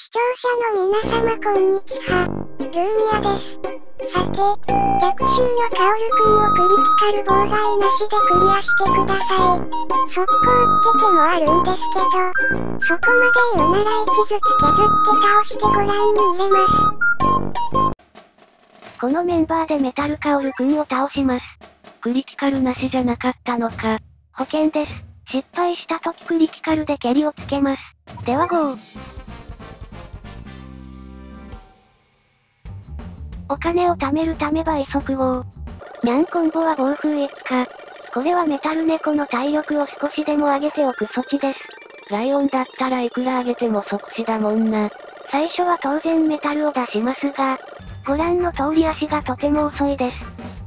視聴者の皆様こんにちは、ルーミアです。さて、逆襲のカオルくんをクリティカル妨害なしでクリアしてください。速攻って手もあるんですけど、そこまで言うなら1ずつ削って倒してご覧に入れます。このメンバーでメタルカオルくんを倒します。クリティカルなしじゃなかったのか。保険です。失敗した時クリティカルで蹴りをつけます。ではゴお金を貯めるため倍速号。ニャンコンボは暴風一過。これはメタル猫の体力を少しでも上げておく措置です。ライオンだったらいくら上げても即死だもんな。最初は当然メタルを出しますが、ご覧の通り足がとても遅いです。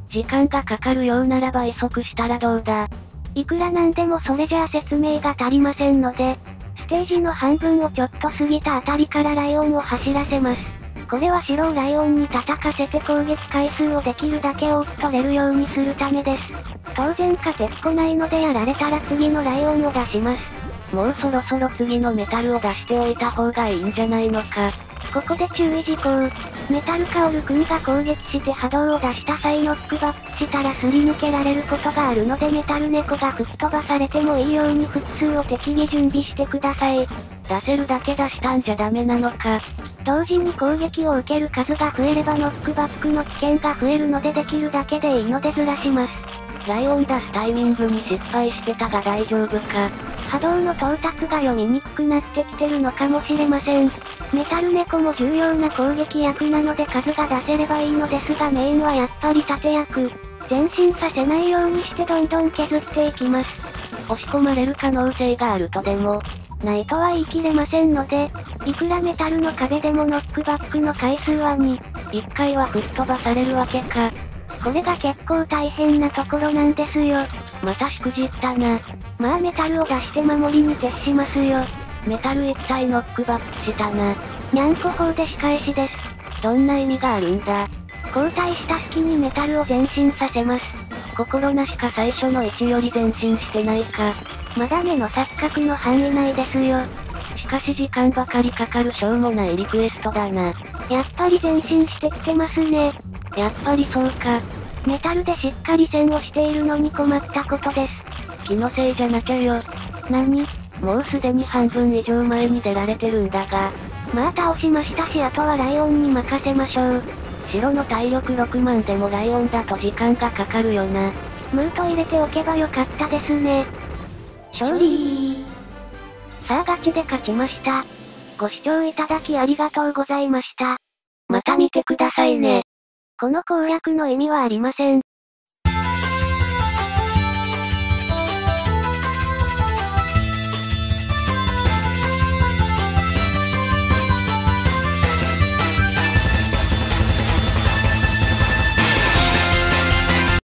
時間がかかるようなら倍速したらどうだいくらなんでもそれじゃあ説明が足りませんので、ステージの半分をちょっと過ぎたあたりからライオンを走らせます。これは白をライオンに叩かせて攻撃回数をできるだけ多く取れるようにするためです。当然勝てっこないのでやられたら次のライオンを出します。もうそろそろ次のメタルを出しておいた方がいいんじゃないのか。ここで注意事項。メタルカオルくんが攻撃して波動を出した際ノックバックしたらすり抜けられることがあるのでメタル猫が吹き飛ばされてもいいように複数を適宜準備してください。出せるだけ出したんじゃダメなのか。同時に攻撃を受ける数が増えればノックバックの危険が増えるのでできるだけでいいのでずらします。ライオン出すタイミングに失敗してたが大丈夫か。波動の到達が読みにくくなってきてるのかもしれません。メタル猫も重要な攻撃役なので数が出せればいいのですがメインはやっぱり盾役。前進させないようにしてどんどん削っていきます。押し込まれる可能性があるとでも、ないとは言い切れませんので、いくらメタルの壁でもノックバックの回数は2、1回は吹っ飛ばされるわけか。これが結構大変なところなんですよ。またしくじったな。まあメタルを出して守りに徹しますよ。メタル一体ノックバックしたな。にゃんこ砲で仕返しです。どんな意味があるんだ交代した隙にメタルを前進させます。心なしか最初の位置より前進してないか。まだ目の錯覚の範囲内ですよ。しかし時間ばかりかかるしょうもないリクエストだな。やっぱり前進してきてますね。やっぱりそうか。メタルでしっかり線をしているのに困ったことです。気のせいじゃなきゃよ。何？もうすでに半分以上前に出られてるんだが。まあ倒しましたしあとはライオンに任せましょう。白の体力6万でもライオンだと時間がかかるよな。ムート入れておけばよかったですね。勝利さあガチで勝ちました。ご視聴いただきありがとうございました。また見てくださいね。この攻略の意味はありません。